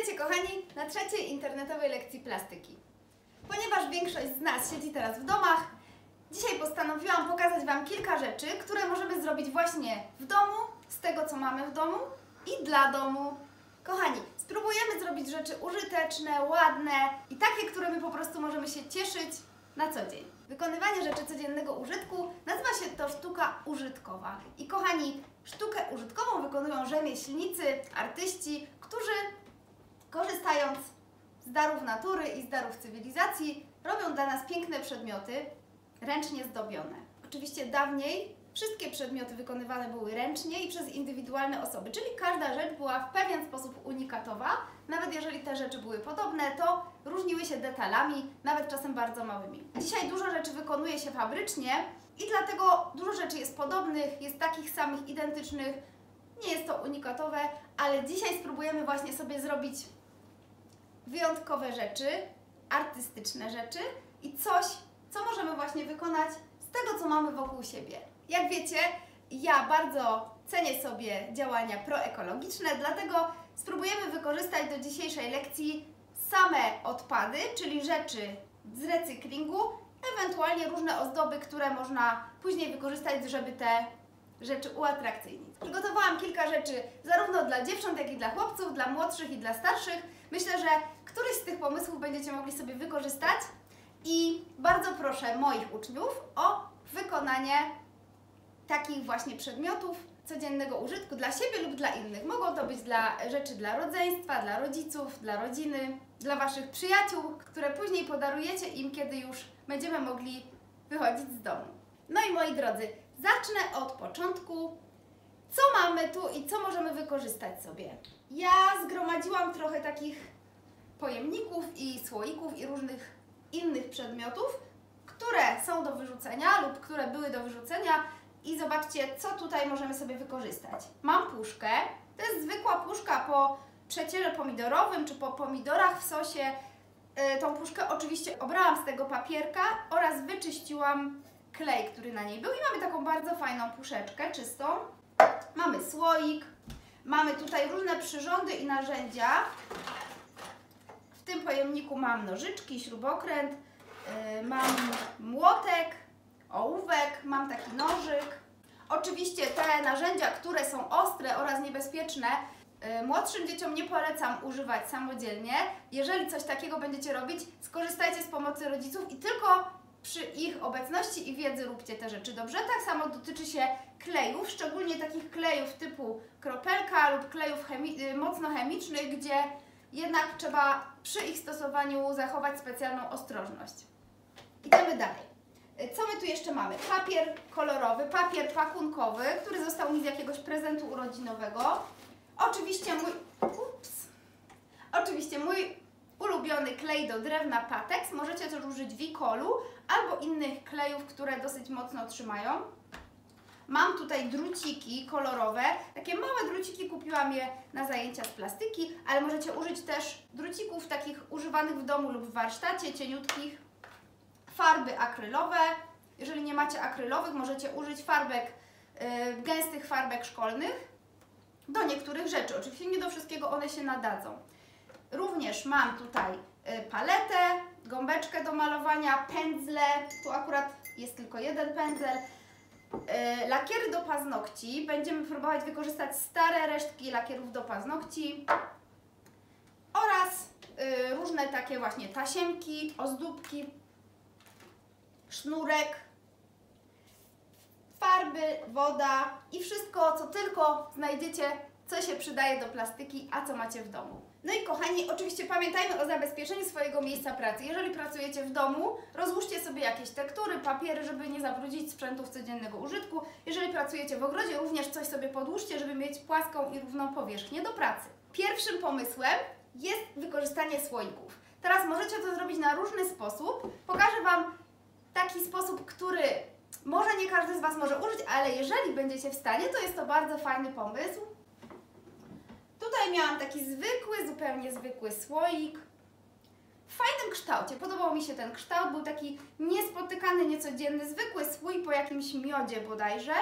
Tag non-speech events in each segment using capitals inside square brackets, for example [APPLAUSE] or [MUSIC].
Witajcie kochani na trzeciej internetowej lekcji plastyki. Ponieważ większość z nas siedzi teraz w domach, dzisiaj postanowiłam pokazać Wam kilka rzeczy, które możemy zrobić właśnie w domu, z tego co mamy w domu i dla domu. Kochani, spróbujemy zrobić rzeczy użyteczne, ładne i takie, które my po prostu możemy się cieszyć na co dzień. Wykonywanie rzeczy codziennego użytku nazywa się to sztuka użytkowa. I kochani, sztukę użytkową wykonują rzemieślnicy, artyści, którzy korzystając z darów natury i z darów cywilizacji, robią dla nas piękne przedmioty, ręcznie zdobione. Oczywiście dawniej wszystkie przedmioty wykonywane były ręcznie i przez indywidualne osoby, czyli każda rzecz była w pewien sposób unikatowa. Nawet jeżeli te rzeczy były podobne, to różniły się detalami, nawet czasem bardzo małymi. Dzisiaj dużo rzeczy wykonuje się fabrycznie i dlatego dużo rzeczy jest podobnych, jest takich samych, identycznych. Nie jest to unikatowe, ale dzisiaj spróbujemy właśnie sobie zrobić wyjątkowe rzeczy, artystyczne rzeczy i coś, co możemy właśnie wykonać z tego, co mamy wokół siebie. Jak wiecie, ja bardzo cenię sobie działania proekologiczne, dlatego spróbujemy wykorzystać do dzisiejszej lekcji same odpady, czyli rzeczy z recyklingu, ewentualnie różne ozdoby, które można później wykorzystać, żeby te rzeczy uatrakcyjnić. Przygotowałam kilka rzeczy zarówno dla dziewcząt, jak i dla chłopców, dla młodszych i dla starszych. Myślę, że któryś z tych pomysłów będziecie mogli sobie wykorzystać i bardzo proszę moich uczniów o wykonanie takich właśnie przedmiotów codziennego użytku dla siebie lub dla innych. Mogą to być dla rzeczy dla rodzeństwa, dla rodziców, dla rodziny, dla Waszych przyjaciół, które później podarujecie im, kiedy już będziemy mogli wychodzić z domu. No i moi drodzy, zacznę od początku. Co mamy tu i co możemy wykorzystać sobie? Ja zgromadziłam trochę takich pojemników i słoików i różnych innych przedmiotów, które są do wyrzucenia lub które były do wyrzucenia i zobaczcie, co tutaj możemy sobie wykorzystać. Mam puszkę, to jest zwykła puszka po przeciele pomidorowym czy po pomidorach w sosie. Yy, tą puszkę oczywiście obrałam z tego papierka oraz wyczyściłam klej, który na niej był i mamy taką bardzo fajną puszeczkę czystą. Mamy słoik, mamy tutaj różne przyrządy i narzędzia. W tym pojemniku mam nożyczki, śrubokręt, yy, mam młotek, ołówek, mam taki nożyk. Oczywiście te narzędzia, które są ostre oraz niebezpieczne, yy, młodszym dzieciom nie polecam używać samodzielnie. Jeżeli coś takiego będziecie robić, skorzystajcie z pomocy rodziców i tylko przy ich obecności i wiedzy róbcie te rzeczy dobrze. Tak samo dotyczy się klejów, szczególnie takich klejów typu kropelka lub klejów chemi yy, mocno chemicznych, gdzie jednak trzeba przy ich stosowaniu zachować specjalną ostrożność. Idziemy dalej. Co my tu jeszcze mamy? Papier kolorowy, papier pakunkowy, który został mi z jakiegoś prezentu urodzinowego. Oczywiście mój... Ups. Oczywiście mój ulubiony klej do drewna Patex. Możecie też użyć Wikolu albo innych klejów, które dosyć mocno trzymają. Mam tutaj druciki kolorowe, takie małe druciki, kupiłam je na zajęcia z plastyki, ale możecie użyć też drucików takich używanych w domu lub w warsztacie, cieniutkich. Farby akrylowe, jeżeli nie macie akrylowych, możecie użyć farbek, yy, gęstych farbek szkolnych do niektórych rzeczy. Oczywiście nie do wszystkiego one się nadadzą. Również mam tutaj yy, paletę, gąbeczkę do malowania, pędzle, tu akurat jest tylko jeden pędzel, Yy, lakiery do paznokci. Będziemy próbować wykorzystać stare resztki lakierów do paznokci oraz yy, różne takie właśnie tasiemki, ozdóbki, sznurek, farby, woda i wszystko, co tylko znajdziecie, co się przydaje do plastyki, a co macie w domu. No i kochani, oczywiście pamiętajmy o zabezpieczeniu swojego miejsca pracy. Jeżeli pracujecie w domu, rozłóżcie sobie jakieś tektury, papiery, żeby nie zabrudzić sprzętów codziennego użytku. Jeżeli pracujecie w ogrodzie, również coś sobie podłóżcie, żeby mieć płaską i równą powierzchnię do pracy. Pierwszym pomysłem jest wykorzystanie słoików. Teraz możecie to zrobić na różny sposób. Pokażę Wam taki sposób, który może nie każdy z Was może użyć, ale jeżeli będziecie w stanie, to jest to bardzo fajny pomysł. Tutaj miałam taki zwykły, zupełnie zwykły słoik. W fajnym kształcie. Podobał mi się ten kształt. Był taki niespotykany, niecodzienny, zwykły słój po jakimś miodzie bodajże.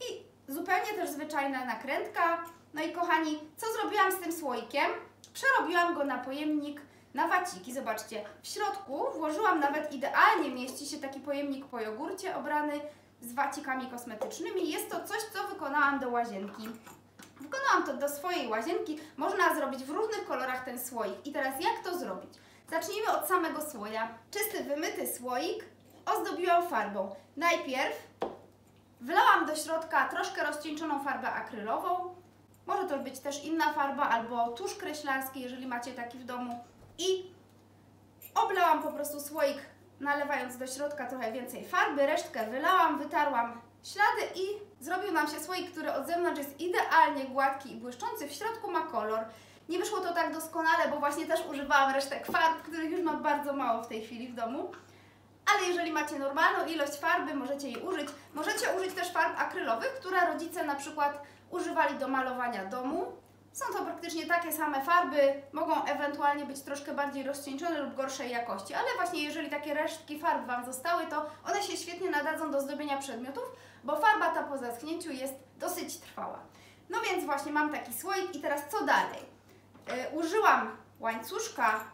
I zupełnie też zwyczajna nakrętka. No i kochani, co zrobiłam z tym słoikiem? Przerobiłam go na pojemnik na waciki. Zobaczcie, w środku włożyłam nawet idealnie mieści się taki pojemnik po jogurcie obrany z wacikami kosmetycznymi. Jest to coś, co wykonałam do łazienki. Wykonałam to do swojej łazienki. Można zrobić w różnych kolorach ten słoik. I teraz jak to zrobić? Zacznijmy od samego słoja. Czysty, wymyty słoik ozdobiłam farbą. Najpierw wlałam do środka troszkę rozcieńczoną farbę akrylową. Może to być też inna farba albo tusz kreślarski, jeżeli macie taki w domu. I oblałam po prostu słoik, nalewając do środka trochę więcej farby. Resztkę wylałam, wytarłam ślady i zrobił nam się słoik, który od zewnątrz jest idealnie gładki i błyszczący. W środku ma kolor. Nie wyszło to tak doskonale, bo właśnie też używałam resztek farb, których już mam bardzo mało w tej chwili w domu. Ale jeżeli macie normalną ilość farby, możecie jej użyć. Możecie użyć też farb akrylowych, które rodzice na przykład używali do malowania domu. Są to praktycznie takie same farby, mogą ewentualnie być troszkę bardziej rozcieńczone lub gorszej jakości, ale właśnie jeżeli takie resztki farb Wam zostały, to one się świetnie nadadzą do zdobienia przedmiotów, bo farba ta po zaschnięciu jest dosyć trwała. No więc właśnie mam taki słoik i teraz co dalej? Yy, użyłam łańcuszka,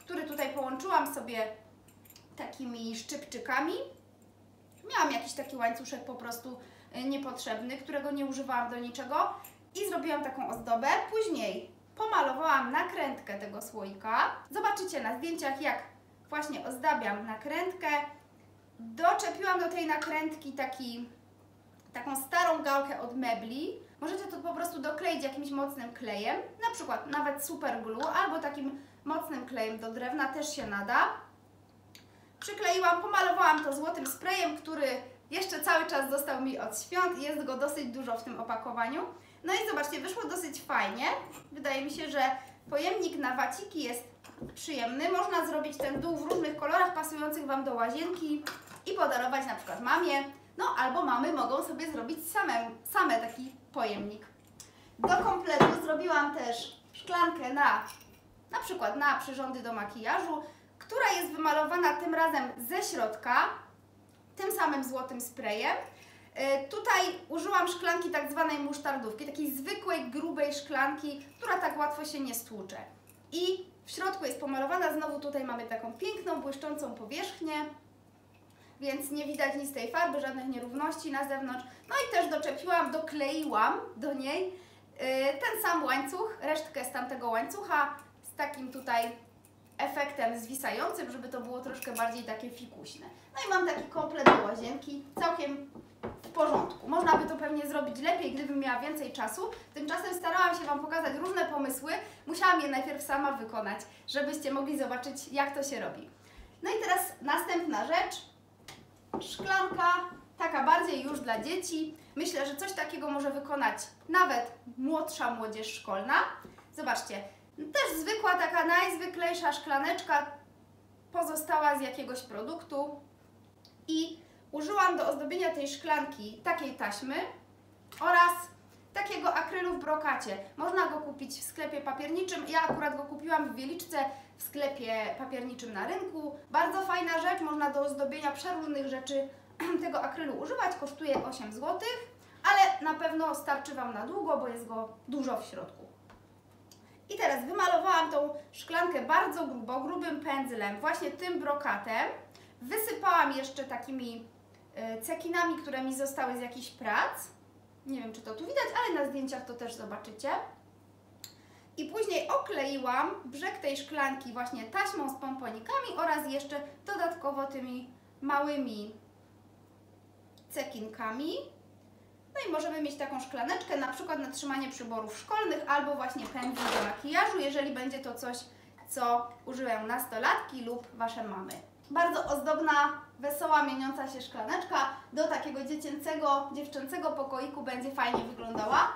który tutaj połączyłam sobie takimi szczypczykami. Miałam jakiś taki łańcuszek po prostu y, niepotrzebny, którego nie używałam do niczego i zrobiłam taką ozdobę. Później pomalowałam nakrętkę tego słoika. Zobaczycie na zdjęciach, jak właśnie ozdabiam nakrętkę. Doczepiłam do tej nakrętki taki, taką starą gałkę od mebli. Możecie to po prostu dokleić jakimś mocnym klejem, na przykład nawet super glue albo takim mocnym klejem do drewna też się nada. Przykleiłam, pomalowałam to złotym sprayem, który jeszcze cały czas został mi od świąt. Jest go dosyć dużo w tym opakowaniu. No i zobaczcie, wyszło dosyć fajnie. Wydaje mi się, że pojemnik na waciki jest przyjemny. Można zrobić ten dół w różnych kolorach pasujących Wam do łazienki i podarować na przykład mamie. No albo mamy mogą sobie zrobić same, same taki pojemnik. Do kompletu zrobiłam też szklankę na na przykład na przyrządy do makijażu, która jest wymalowana tym razem ze środka, tym samym złotym sprayem. Yy, tutaj użyłam szklanki tak zwanej musztardówki, takiej zwykłej, grubej szklanki, która tak łatwo się nie stłucze. I w środku jest pomalowana, znowu tutaj mamy taką piękną, błyszczącą powierzchnię, więc nie widać nic tej farby, żadnych nierówności na zewnątrz. No i też doczepiłam, dokleiłam do niej yy, ten sam łańcuch, resztkę z tamtego łańcucha z takim tutaj efektem zwisającym, żeby to było troszkę bardziej takie fikuśne. No i mam taki komplet do łazienki, całkiem w porządku. Można by to pewnie zrobić lepiej, gdybym miała więcej czasu. Tymczasem starałam się Wam pokazać różne pomysły. Musiałam je najpierw sama wykonać, żebyście mogli zobaczyć, jak to się robi. No i teraz następna rzecz. Szklanka, taka bardziej już dla dzieci. Myślę, że coś takiego może wykonać nawet młodsza młodzież szkolna. Zobaczcie, też zwykła, taka najzwyklejsza szklaneczka pozostała z jakiegoś produktu i użyłam do ozdobienia tej szklanki takiej taśmy oraz takiego akrylu w brokacie. Można go kupić w sklepie papierniczym. Ja akurat go kupiłam w Wieliczce w sklepie papierniczym na rynku. Bardzo fajna rzecz, można do ozdobienia przeróżnych rzeczy [CLEARS THROAT] tego akrylu używać. Kosztuje 8 zł, ale na pewno starczy Wam na długo, bo jest go dużo w środku. I teraz wymalowałam tą szklankę bardzo grubo, grubym pędzlem, właśnie tym brokatem. Wysypałam jeszcze takimi e, cekinami, które mi zostały z jakichś prac. Nie wiem, czy to tu widać, ale na zdjęciach to też zobaczycie. I później okleiłam brzeg tej szklanki właśnie taśmą z pomponikami oraz jeszcze dodatkowo tymi małymi cekinkami. No i możemy mieć taką szklaneczkę na przykład na trzymanie przyborów szkolnych albo właśnie pędzel do makijażu, jeżeli będzie to coś, co używają nastolatki lub Wasze mamy. Bardzo ozdobna, wesoła, mieniąca się szklaneczka do takiego dziecięcego, dziewczęcego pokoiku będzie fajnie wyglądała.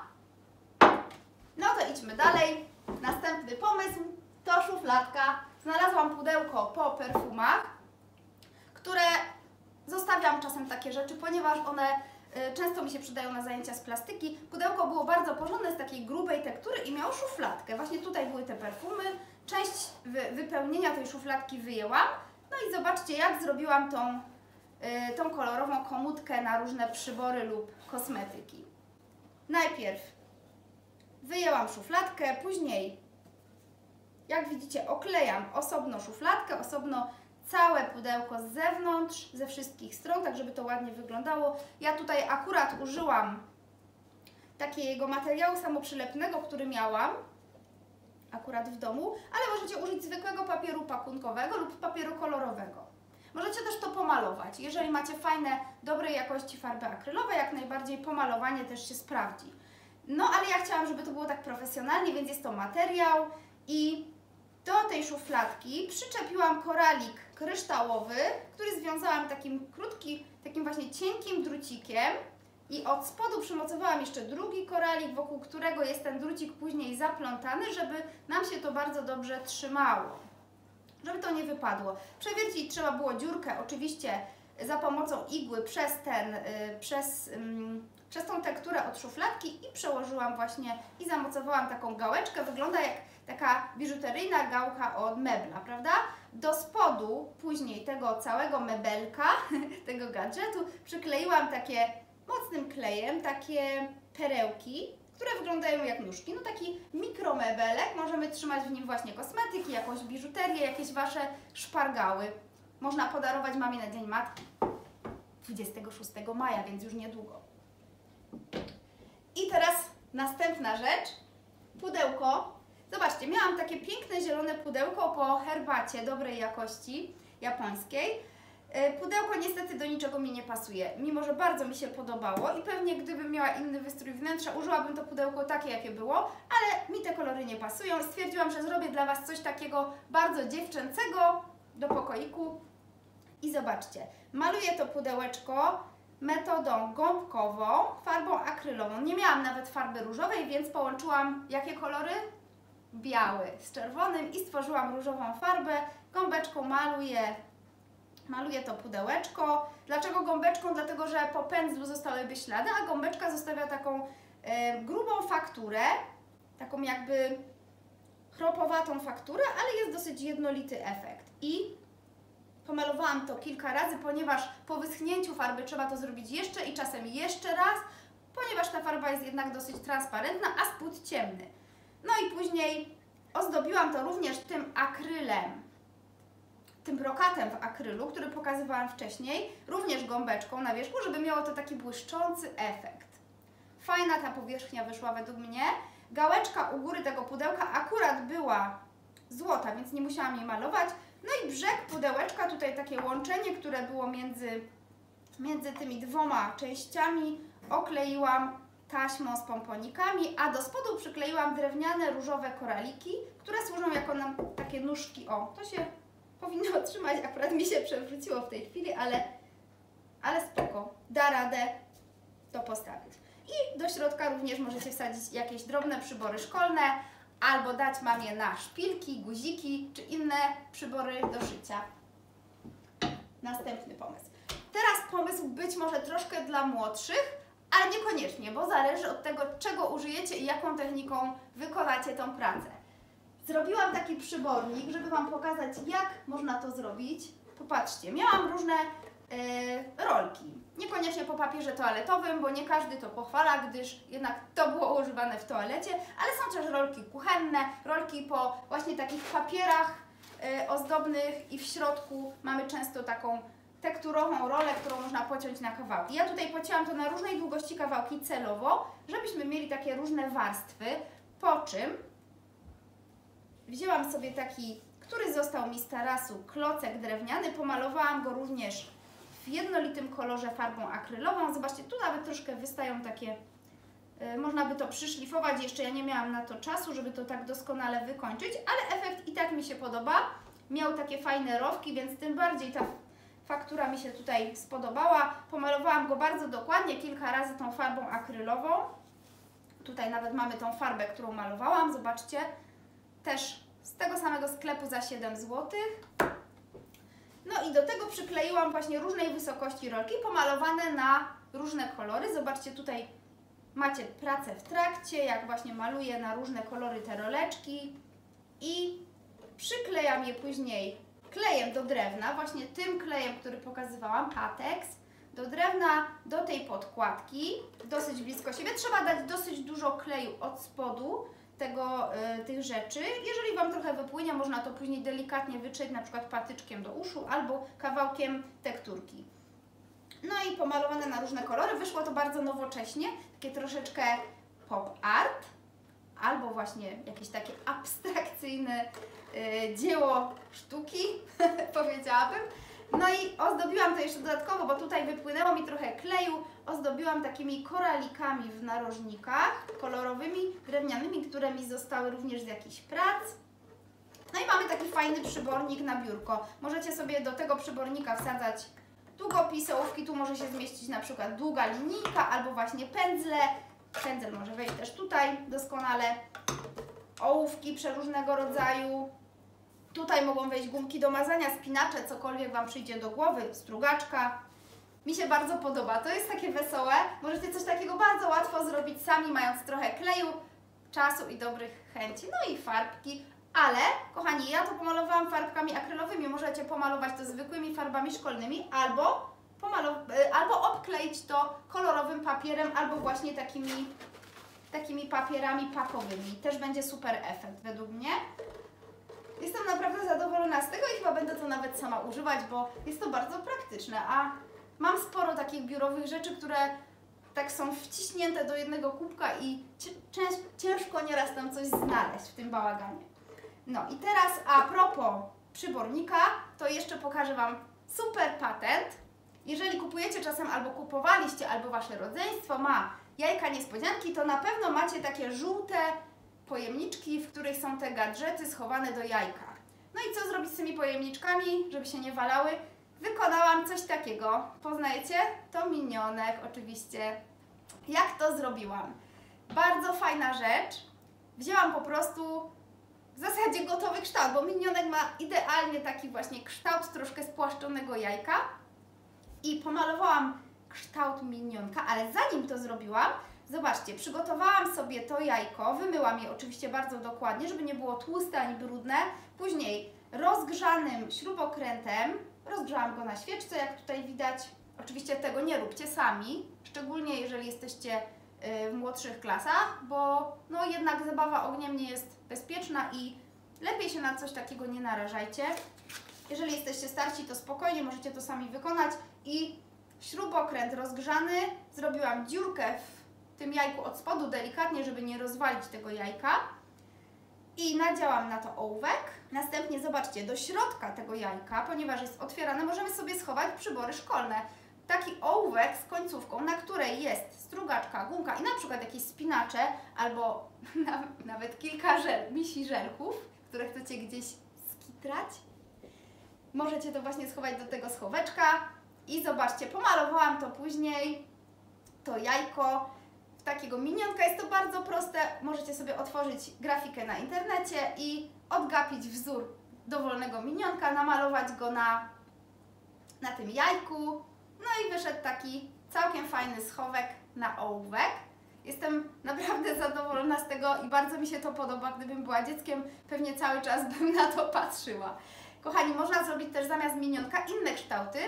No to idźmy dalej. Następny pomysł to szufladka. Znalazłam pudełko po perfumach, które zostawiam czasem takie rzeczy, ponieważ one Y, często mi się przydają na zajęcia z plastyki. Pudełko było bardzo porządne, z takiej grubej tektury i miało szufladkę. Właśnie tutaj były te perfumy. Część wypełnienia tej szufladki wyjęłam. No i zobaczcie, jak zrobiłam tą, y, tą kolorową komutkę na różne przybory lub kosmetyki. Najpierw wyjęłam szufladkę, później jak widzicie, oklejam osobno szufladkę, osobno całe pudełko z zewnątrz, ze wszystkich stron, tak żeby to ładnie wyglądało. Ja tutaj akurat użyłam takiego materiału samoprzylepnego, który miałam akurat w domu, ale możecie użyć zwykłego papieru pakunkowego lub papieru kolorowego. Możecie też to pomalować. Jeżeli macie fajne, dobrej jakości farby akrylowe, jak najbardziej pomalowanie też się sprawdzi. No ale ja chciałam, żeby to było tak profesjonalnie, więc jest to materiał i do tej szufladki przyczepiłam koralik kryształowy, który związałam takim krótkim, takim właśnie cienkim drucikiem i od spodu przymocowałam jeszcze drugi koralik, wokół którego jest ten drucik później zaplątany, żeby nam się to bardzo dobrze trzymało. Żeby to nie wypadło. Przewiercić trzeba było dziurkę, oczywiście za pomocą igły przez ten, y, przez, przez tą tekturę od szufladki i przełożyłam właśnie i zamocowałam taką gałeczkę. Wygląda jak taka biżuteryjna gałka od mebla, prawda? Do spodu później tego całego mebelka, [LAUGHS] tego gadżetu, przykleiłam takie mocnym klejem, takie perełki, które wyglądają jak nóżki. No taki mikromebelek, możemy trzymać w nim właśnie kosmetyki, jakąś biżuterię, jakieś Wasze szpargały. Można podarować mamie na Dzień Matki 26 maja, więc już niedługo. I teraz następna rzecz. Pudełko. Zobaczcie, miałam takie piękne zielone pudełko po herbacie dobrej jakości japońskiej. E, pudełko niestety do niczego mi nie pasuje, mimo że bardzo mi się podobało i pewnie gdybym miała inny wystrój wnętrza, użyłabym to pudełko takie, jakie było, ale mi te kolory nie pasują. Stwierdziłam, że zrobię dla Was coś takiego bardzo dziewczęcego do pokoiku. I zobaczcie, maluję to pudełeczko metodą gąbkową, farbą akrylową. Nie miałam nawet farby różowej, więc połączyłam jakie kolory? Biały z czerwonym i stworzyłam różową farbę. Gąbeczką maluję maluję to pudełeczko. Dlaczego gąbeczką? Dlatego, że po pędzlu zostałyby ślady, a gąbeczka zostawia taką e, grubą fakturę, taką jakby chropowatą fakturę, ale jest dosyć jednolity efekt. I pomalowałam to kilka razy, ponieważ po wyschnięciu farby trzeba to zrobić jeszcze i czasem jeszcze raz, ponieważ ta farba jest jednak dosyć transparentna, a spód ciemny. No i później ozdobiłam to również tym akrylem tym brokatem w akrylu, który pokazywałam wcześniej, również gąbeczką na wierzchu, żeby miało to taki błyszczący efekt. Fajna ta powierzchnia wyszła według mnie. Gałeczka u góry tego pudełka akurat była złota, więc nie musiałam jej malować. No i brzeg pudełeczka, tutaj takie łączenie, które było między, między tymi dwoma częściami, okleiłam taśmą z pomponikami, a do spodu przykleiłam drewniane różowe koraliki, które służą jako nam takie nóżki. O, to się powinno [LAUGHS] otrzymać, akurat mi się przewróciło w tej chwili, ale, ale spoko, da radę to postawić. I do środka również możecie wsadzić jakieś drobne przybory szkolne, albo dać mamie na szpilki, guziki, czy inne przybory do szycia. Następny pomysł. Teraz pomysł być może troszkę dla młodszych, ale niekoniecznie, bo zależy od tego, czego użyjecie i jaką techniką wykonacie tą pracę. Zrobiłam taki przybornik, żeby Wam pokazać, jak można to zrobić. Popatrzcie, miałam różne e, rolki. Niekoniecznie po papierze toaletowym, bo nie każdy to pochwala, gdyż jednak to było używane w toalecie, ale są też rolki kuchenne, rolki po właśnie takich papierach e, ozdobnych i w środku mamy często taką tekturową rolę, którą można pociąć na kawałki. Ja tutaj pocięłam to na różnej długości kawałki celowo, żebyśmy mieli takie różne warstwy, po czym Wzięłam sobie taki, który został mi z tarasu, klocek drewniany, pomalowałam go również w jednolitym kolorze farbą akrylową. Zobaczcie, tu nawet troszkę wystają takie, y, można by to przyszlifować, jeszcze ja nie miałam na to czasu, żeby to tak doskonale wykończyć, ale efekt i tak mi się podoba. Miał takie fajne rowki, więc tym bardziej ta faktura mi się tutaj spodobała. Pomalowałam go bardzo dokładnie, kilka razy tą farbą akrylową. Tutaj nawet mamy tą farbę, którą malowałam, zobaczcie też z tego samego sklepu za 7 zł. No i do tego przykleiłam właśnie różnej wysokości rolki pomalowane na różne kolory. Zobaczcie tutaj macie pracę w trakcie, jak właśnie maluję na różne kolory te roleczki i przyklejam je później klejem do drewna, właśnie tym klejem, który pokazywałam, Patex, do drewna, do tej podkładki, dosyć blisko siebie. Trzeba dać dosyć dużo kleju od spodu, tego, y, tych rzeczy. Jeżeli Wam trochę wypłynie, można to później delikatnie wytrzeć, na przykład patyczkiem do uszu albo kawałkiem tekturki. No i pomalowane na różne kolory. Wyszło to bardzo nowocześnie, takie troszeczkę pop art, albo właśnie jakieś takie abstrakcyjne y, dzieło sztuki, [LAUGHS] powiedziałabym. No i ozdobiłam to jeszcze dodatkowo, bo tutaj wypłynęło mi trochę kleju. Ozdobiłam takimi koralikami w narożnikach, kolorowymi, drewnianymi, które mi zostały również z jakichś prac. No i mamy taki fajny przybornik na biurko. Możecie sobie do tego przybornika wsadzać długopisy, ołówki. Tu może się zmieścić na przykład długa linijka albo właśnie pędzle. Pędzel może wejść też tutaj doskonale. Ołówki przeróżnego rodzaju. Tutaj mogą wejść gumki do mazania, spinacze, cokolwiek Wam przyjdzie do głowy, strugaczka. Mi się bardzo podoba, to jest takie wesołe. Możecie coś takiego bardzo łatwo zrobić sami, mając trochę kleju, czasu i dobrych chęci. No i farbki, ale kochani, ja to pomalowałam farbkami akrylowymi. Możecie pomalować to zwykłymi farbami szkolnymi albo, y, albo obkleić to kolorowym papierem, albo właśnie takimi, takimi papierami pakowymi. Też będzie super efekt według mnie. Jestem naprawdę zadowolona z tego i chyba będę to nawet sama używać, bo jest to bardzo praktyczne, a mam sporo takich biurowych rzeczy, które tak są wciśnięte do jednego kubka i cię- ciężko nieraz tam coś znaleźć w tym bałaganie. No i teraz a propos przybornika, to jeszcze pokażę Wam super patent. Jeżeli kupujecie czasem albo kupowaliście, albo Wasze rodzeństwo ma jajka niespodzianki, to na pewno macie takie żółte pojemniczki, w których są te gadżety schowane do jajka. No i co zrobić z tymi pojemniczkami, żeby się nie walały? Wykonałam coś takiego. Poznajecie? To minionek oczywiście. Jak to zrobiłam? Bardzo fajna rzecz. Wzięłam po prostu w zasadzie gotowy kształt, bo minionek ma idealnie taki właśnie kształt troszkę spłaszczonego jajka. I pomalowałam kształt minionka, ale zanim to zrobiłam, Zobaczcie, przygotowałam sobie to jajko, wymyłam je oczywiście bardzo dokładnie, żeby nie było tłuste ani brudne. Później rozgrzanym śrubokrętem, rozgrzałam go na świeczce, jak tutaj widać. Oczywiście tego nie róbcie sami, szczególnie jeżeli jesteście y, w młodszych klasach, bo no jednak zabawa ogniem nie jest bezpieczna i lepiej się na coś takiego nie narażajcie. Jeżeli jesteście starsi, to spokojnie możecie to sami wykonać i śrubokręt rozgrzany, zrobiłam dziurkę w tym jajku od spodu delikatnie, żeby nie rozwalić tego jajka. I nadziałam na to ołówek. Następnie zobaczcie, do środka tego jajka, ponieważ jest otwierane, możemy sobie schować przybory szkolne. Taki ołówek z końcówką, na której jest strugaczka, gumka i na przykład jakieś spinacze albo [LAUGHS] nawet kilka żel, misi żelków, które chcecie gdzieś skitrać. Możecie to właśnie schować do tego schoweczka. I zobaczcie, pomalowałam to później, to jajko takiego minionka. Jest to bardzo proste. Możecie sobie otworzyć grafikę na internecie i odgapić wzór dowolnego minionka, namalować go na, na tym jajku. No i wyszedł taki całkiem fajny schowek na ołówek. Jestem naprawdę [LAUGHS] zadowolona z tego i bardzo mi się to podoba. Gdybym była dzieckiem, pewnie cały czas bym na to patrzyła. Kochani, można zrobić też zamiast minionka inne kształty.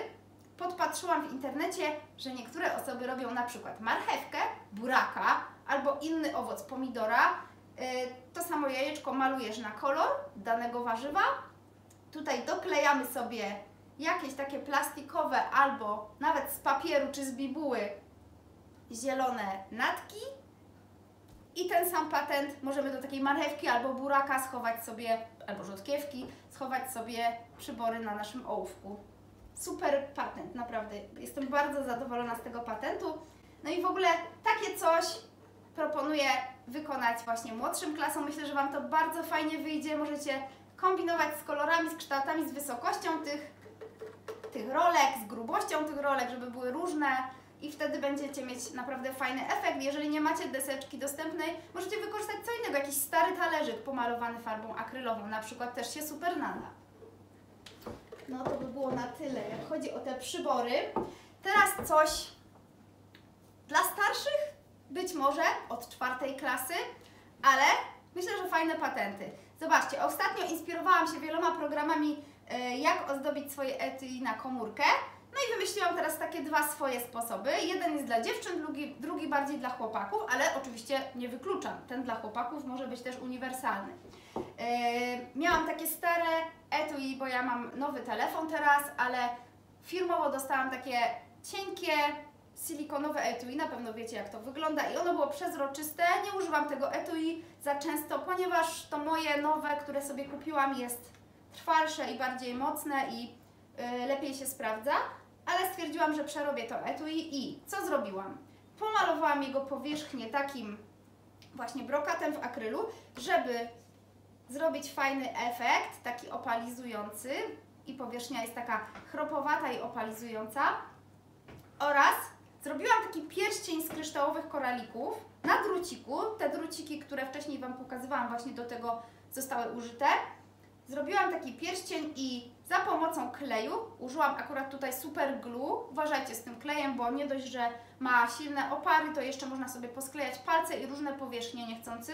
Podpatrzyłam w internecie, że niektóre osoby robią na przykład marchewkę, buraka albo inny owoc pomidora. Yy, To samo jajeczko malujesz na kolor danego warzywa. Tutaj doklejamy sobie jakieś takie plastikowe albo nawet z papieru czy z bibuły zielone natki. I ten sam patent możemy do takiej marchewki albo buraka schować sobie, albo rzodkiewki, schować sobie przybory na naszym ołówku. Super patent, naprawdę. Jestem bardzo zadowolona z tego patentu. No i w ogóle takie coś proponuję wykonać właśnie młodszym klasom. Myślę, że Wam to bardzo fajnie wyjdzie. Możecie kombinować z kolorami, z kształtami, z wysokością tych, tych rolek, z grubością tych rolek, żeby były różne i wtedy będziecie mieć naprawdę fajny efekt. Jeżeli nie macie deseczki dostępnej, możecie wykorzystać co innego, jakiś stary talerzyk pomalowany farbą akrylową, na przykład też się super nada. No to by było na tyle, jak chodzi o te przybory. Teraz coś dla starszych, być może od czwartej klasy, ale myślę, że fajne patenty. Zobaczcie, ostatnio inspirowałam się wieloma programami, e, jak ozdobić swoje etui na komórkę. No i wymyśliłam teraz takie dwa swoje sposoby. Jeden jest dla dziewczyn, drugi, drugi bardziej dla chłopaków, ale oczywiście nie wykluczam. Ten dla chłopaków może być też uniwersalny. Yy, miałam takie stare etui, bo ja mam nowy telefon teraz, ale firmowo dostałam takie cienkie, silikonowe etui. Na pewno wiecie, jak to wygląda. I ono było przezroczyste. Nie używam tego etui za często, ponieważ to moje nowe, które sobie kupiłam, jest trwalsze i bardziej mocne i yy, lepiej się sprawdza. Ale stwierdziłam, że przerobię to etui i co zrobiłam? Pomalowałam jego powierzchnię takim właśnie brokatem w akrylu, żeby zrobić fajny efekt, taki opalizujący i powierzchnia jest taka chropowata i opalizująca. Oraz zrobiłam taki pierścień z kryształowych koralików na druciku. Te druciki, które wcześniej Wam pokazywałam, właśnie do tego zostały użyte. Zrobiłam taki pierścień i za pomocą kleju użyłam akurat tutaj super glue. Uważajcie z tym klejem, bo nie dość, że ma silne opary, to jeszcze można sobie posklejać palce i różne powierzchnie niechcący.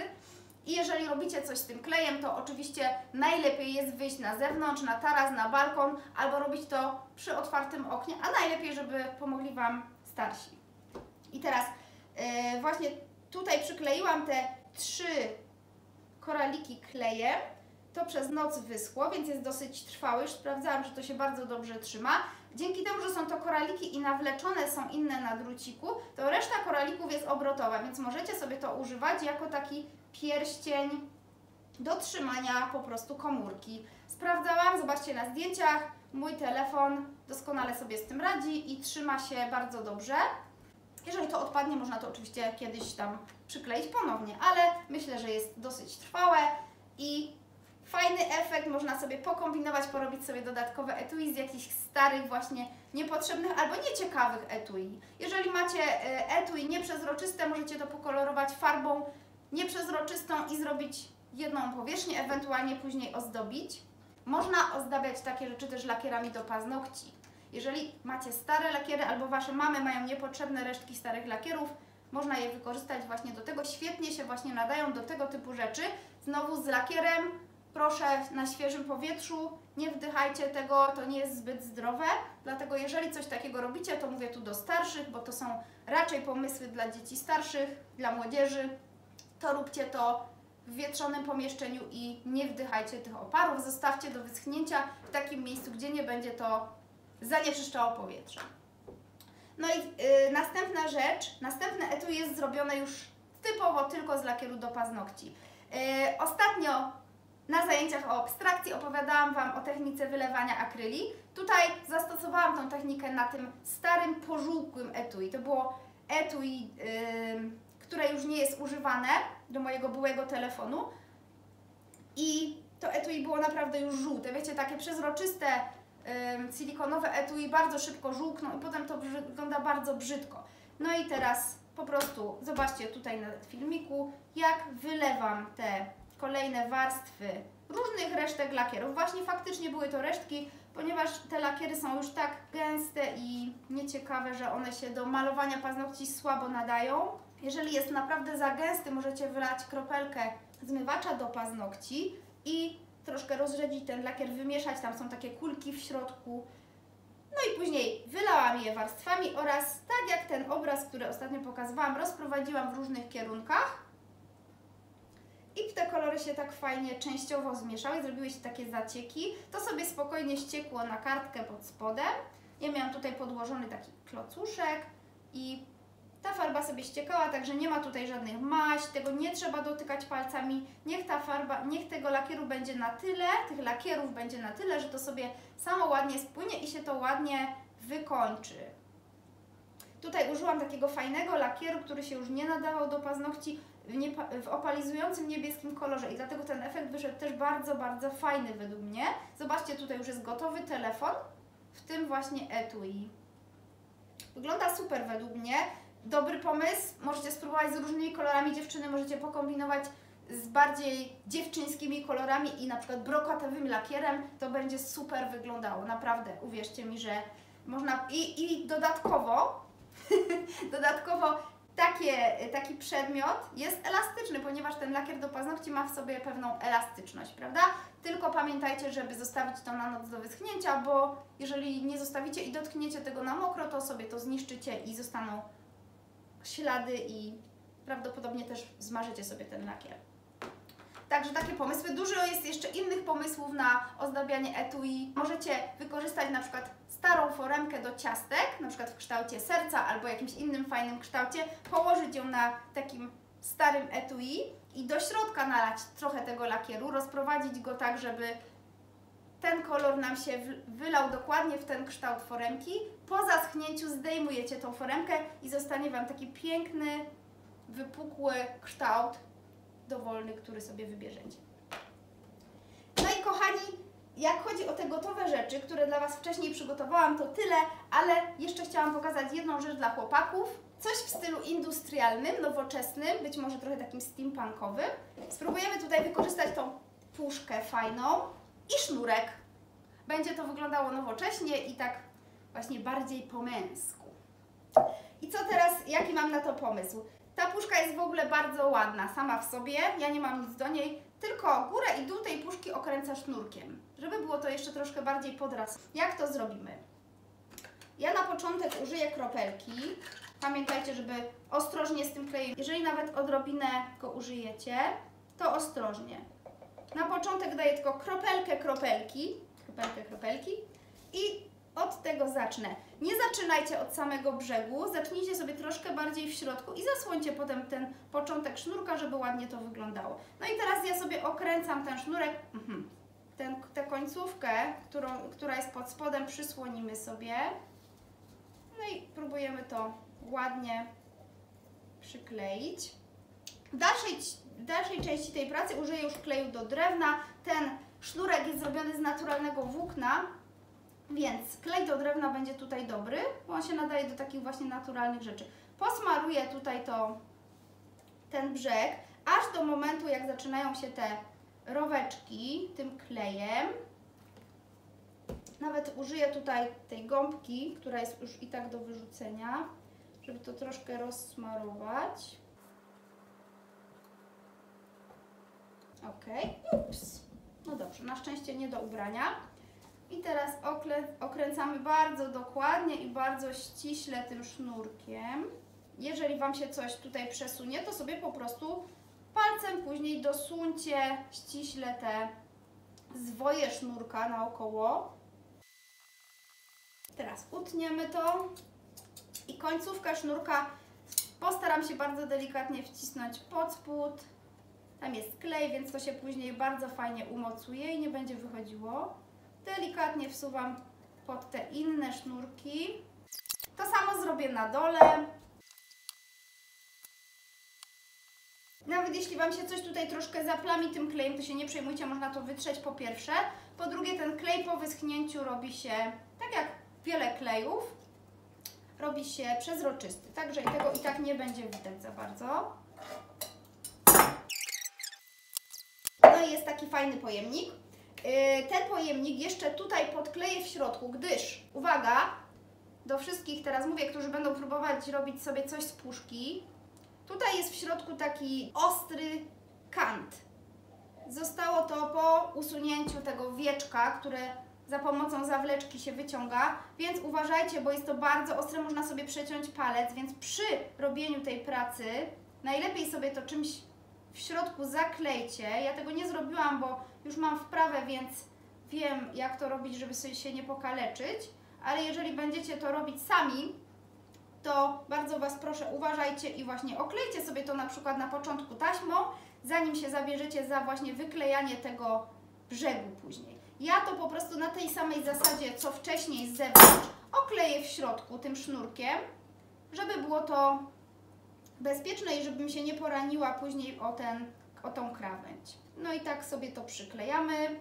I jeżeli robicie coś z tym klejem, to oczywiście najlepiej jest wyjść na zewnątrz, na taras, na balkon, albo robić to przy otwartym oknie, a najlepiej, żeby pomogli Wam starsi. I teraz yy, właśnie tutaj przykleiłam te trzy koraliki klejem. To przez noc wyschło, więc jest dosyć trwały. Już sprawdzałam, że to się bardzo dobrze trzyma. Dzięki temu, że są to koraliki i nawleczone są inne na druciku, to reszta koralików jest obrotowa, więc możecie sobie to używać jako taki pierścień do trzymania po prostu komórki. Sprawdzałam, zobaczcie na zdjęciach, mój telefon doskonale sobie z tym radzi i trzyma się bardzo dobrze. Jeżeli to odpadnie, można to oczywiście kiedyś tam przykleić ponownie, ale myślę, że jest dosyć trwałe i fajny efekt, można sobie pokombinować, porobić sobie dodatkowe etui z jakichś starych właśnie niepotrzebnych albo nieciekawych etui. Jeżeli macie e, etui nieprzezroczyste, możecie to pokolorować farbą nieprzezroczystą i zrobić jedną powierzchnię, ewentualnie później ozdobić. Można ozdabiać takie rzeczy też lakierami do paznokci. Jeżeli macie stare lakiery albo Wasze mamy mają niepotrzebne resztki starych lakierów, można je wykorzystać właśnie do tego. Świetnie się właśnie nadają do tego typu rzeczy. Znowu z lakierem, proszę na świeżym powietrzu, nie wdychajcie tego, to nie jest zbyt zdrowe. Dlatego jeżeli coś takiego robicie, to mówię tu do starszych, bo to są raczej pomysły dla dzieci starszych, dla młodzieży, to róbcie to w wietrzonym pomieszczeniu i nie wdychajcie tych oparów. Zostawcie do wyschnięcia w takim miejscu, gdzie nie będzie to zanieczyszczało powietrze. No i yy, następna rzecz, następne etui jest zrobione już typowo tylko z lakieru do paznokci. Yy, ostatnio na zajęciach o abstrakcji opowiadałam Wam o technice wylewania akryli. Tutaj zastosowałam tą technikę na tym starym, pożółkłym etui. To było etui, yy, które już nie jest używane do mojego byłego telefonu. I to etui było naprawdę już żółte. Wiecie, takie przezroczyste, yy, silikonowe etui bardzo szybko żółkną i potem to wygląda bardzo brzydko. No i teraz po prostu zobaczcie tutaj na filmiku, jak wylewam te kolejne warstwy różnych resztek lakierów. Właśnie faktycznie były to resztki, ponieważ te lakiery są już tak gęste i nieciekawe, że one się do malowania paznokci słabo nadają. Jeżeli jest naprawdę za gęsty, możecie wylać kropelkę zmywacza do paznokci i troszkę rozrzedzić ten lakier, wymieszać, tam są takie kulki w środku. No i później wylałam je warstwami oraz tak jak ten obraz, który ostatnio pokazywałam, rozprowadziłam w różnych kierunkach i te kolory się tak fajnie częściowo zmieszały, zrobiły się takie zacieki. To sobie spokojnie ściekło na kartkę pod spodem. Ja miałam tutaj podłożony taki klocuszek i ta farba sobie ściekała, także nie ma tutaj żadnych maść, tego nie trzeba dotykać palcami. Niech ta farba, niech tego lakieru będzie na tyle, tych lakierów będzie na tyle, że to sobie samo ładnie spłynie i się to ładnie wykończy. Tutaj użyłam takiego fajnego lakieru, który się już nie nadawał do paznokci w, w opalizującym niebieskim kolorze i dlatego ten efekt wyszedł też bardzo, bardzo fajny według mnie. Zobaczcie, tutaj już jest gotowy telefon, w tym właśnie etui. Wygląda super według mnie. Dobry pomysł, możecie spróbować z różnymi kolorami. Dziewczyny, możecie pokombinować z bardziej dziewczyńskimi kolorami i na przykład brokatowym lakierem, to będzie super wyglądało, naprawdę, uwierzcie mi, że można. I, i dodatkowo, [LAUGHS] dodatkowo takie, taki przedmiot jest elastyczny, ponieważ ten lakier do paznokci ma w sobie pewną elastyczność, prawda? Tylko pamiętajcie, żeby zostawić to na noc do wyschnięcia, bo jeżeli nie zostawicie i dotkniecie tego na mokro, to sobie to zniszczycie i zostaną ślady i prawdopodobnie też zmarzycie sobie ten lakier. Także takie pomysły. Dużo jest jeszcze innych pomysłów na ozdabianie etui. Możecie wykorzystać na przykład starą foremkę do ciastek, na przykład w kształcie serca albo jakimś innym fajnym kształcie, położyć ją na takim starym etui i do środka nalać trochę tego lakieru, rozprowadzić go tak, żeby ten kolor nam się wylał dokładnie w ten kształt foremki. Po zaschnięciu zdejmujecie tą foremkę i zostanie Wam taki piękny, wypukły kształt dowolny, który sobie wybierzecie. No i kochani, jak chodzi o te gotowe rzeczy, które dla Was wcześniej przygotowałam, to tyle, ale jeszcze chciałam pokazać jedną rzecz dla chłopaków. Coś w stylu industrialnym, nowoczesnym, być może trochę takim steampunkowym. Spróbujemy tutaj wykorzystać tą puszkę fajną i sznurek. Będzie to wyglądało nowocześnie i tak właśnie bardziej po męsku. I co teraz, jaki mam na to pomysł? Ta puszka jest w ogóle bardzo ładna sama w sobie, ja nie mam nic do niej, tylko górę i dół tej puszki okręcę sznurkiem, żeby było to jeszcze troszkę bardziej podraz. Jak to zrobimy? Ja na początek użyję kropelki. Pamiętajcie, żeby ostrożnie z tym klejem, jeżeli nawet odrobinę go użyjecie, to ostrożnie. Na początek daję tylko kropelkę kropelki, kropelkę kropelki i od tego zacznę. Nie zaczynajcie od samego brzegu, zacznijcie sobie troszkę bardziej w środku i zasłońcie potem ten początek sznurka, żeby ładnie to wyglądało. No i teraz ja sobie okręcam ten sznurek, mhm. ten, tę końcówkę, którą, która jest pod spodem, przysłonimy sobie. No i próbujemy to ładnie przykleić. W dalszej, dalszej części tej pracy użyję już kleju do drewna. Ten sznurek jest zrobiony z naturalnego włókna, więc klej do drewna będzie tutaj dobry, bo on się nadaje do takich właśnie naturalnych rzeczy. Posmaruję tutaj to, ten brzeg, aż do momentu jak zaczynają się te roweczki tym klejem. Nawet użyję tutaj tej gąbki, która jest już i tak do wyrzucenia, żeby to troszkę rozsmarować. Ok, ups. No dobrze, na szczęście nie do ubrania. I teraz okręcamy bardzo dokładnie i bardzo ściśle tym sznurkiem. Jeżeli Wam się coś tutaj przesunie, to sobie po prostu palcem później dosuńcie ściśle te zwoje sznurka naokoło. Teraz utniemy to i końcówkę sznurka postaram się bardzo delikatnie wcisnąć pod spód. Tam jest klej, więc to się później bardzo fajnie umocuje i nie będzie wychodziło. Delikatnie wsuwam pod te inne sznurki. To samo zrobię na dole. Nawet jeśli Wam się coś tutaj troszkę zaplami tym klejem, to się nie przejmujcie, można to wytrzeć po pierwsze. Po drugie, ten klej po wyschnięciu robi się, tak jak wiele klejów, robi się przezroczysty. Także tego i tak nie będzie widać za bardzo. No i jest taki fajny pojemnik. Y, ten pojemnik jeszcze tutaj podkleję w środku, gdyż, uwaga, do wszystkich teraz mówię, którzy będą próbować robić sobie coś z puszki, tutaj jest w środku taki ostry kant. Zostało to po usunięciu tego wieczka, które za pomocą zawleczki się wyciąga, więc uważajcie, bo jest to bardzo ostre, można sobie przeciąć palec, więc przy robieniu tej pracy najlepiej sobie to czymś w środku zaklejcie. Ja tego nie zrobiłam, bo już mam wprawę, więc wiem jak to robić, żeby sobie się nie pokaleczyć, ale jeżeli będziecie to robić sami, to bardzo Was proszę uważajcie i właśnie oklejcie sobie to na przykład na początku taśmą, zanim się zabierzecie za właśnie wyklejanie tego brzegu później. Ja to po prostu na tej samej zasadzie, co wcześniej z zewnątrz, okleję w środku tym sznurkiem, żeby było to bezpieczne i żebym się nie poraniła później o, ten, o tą krawędź. No i tak sobie to przyklejamy.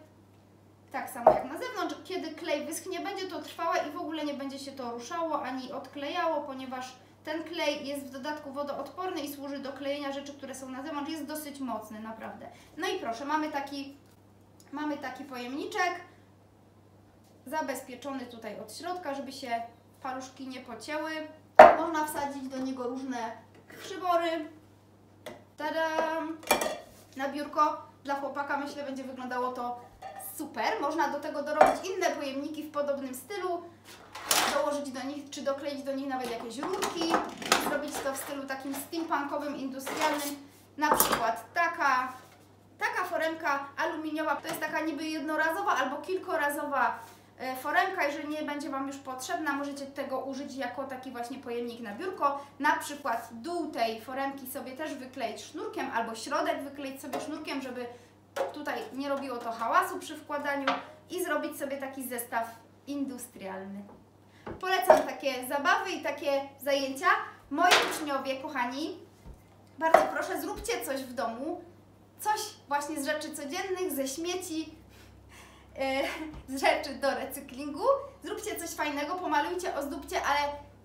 Tak samo jak na zewnątrz. Kiedy klej wyschnie, będzie to trwałe i w ogóle nie będzie się to ruszało ani odklejało, ponieważ ten klej jest w dodatku wodoodporny i służy do klejenia rzeczy, które są na zewnątrz. Jest dosyć mocny, naprawdę. No i proszę, mamy taki, mamy taki pojemniczek zabezpieczony tutaj od środka, żeby się paluszki nie pocięły. Można wsadzić do niego różne przybory. Tadam! Na biurko dla chłopaka myślę będzie wyglądało to super. Można do tego dorobić inne pojemniki w podobnym stylu. Dołożyć do nich, czy dokleić do nich nawet jakieś rurki. Zrobić to w stylu takim steampunkowym, industrialnym. Na przykład taka, taka foremka aluminiowa. To jest taka niby jednorazowa albo kilkorazowa foremka, jeżeli nie będzie Wam już potrzebna, możecie tego użyć jako taki właśnie pojemnik na biurko. Na przykład dół tej foremki sobie też wykleić sznurkiem albo środek wykleić sobie sznurkiem, żeby tutaj nie robiło to hałasu przy wkładaniu i zrobić sobie taki zestaw industrialny. Polecam takie zabawy i takie zajęcia. Moi uczniowie, kochani, bardzo proszę, zróbcie coś w domu, coś właśnie z rzeczy codziennych, ze śmieci, e, z rzeczy do recyklingu. Zróbcie coś fajnego, pomalujcie, ozdóbcie, ale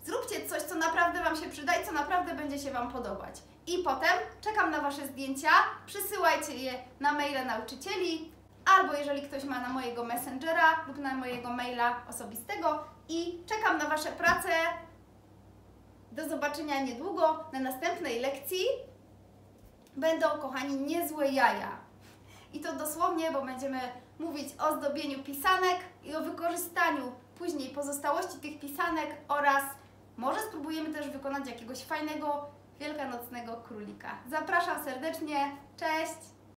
zróbcie coś, co naprawdę Wam się przyda i co naprawdę będzie się Wam podobać. I potem czekam na Wasze zdjęcia, przysyłajcie je na maile nauczycieli, albo jeżeli ktoś ma na mojego messengera lub na mojego maila osobistego i czekam na Wasze prace. Do zobaczenia niedługo na następnej lekcji. Będą, kochani, niezłe jaja. I to dosłownie, bo będziemy mówić o zdobieniu pisanek i o wykorzystaniu później pozostałości tych pisanek oraz może spróbujemy też wykonać jakiegoś fajnego wielkanocnego królika. Zapraszam serdecznie. Cześć!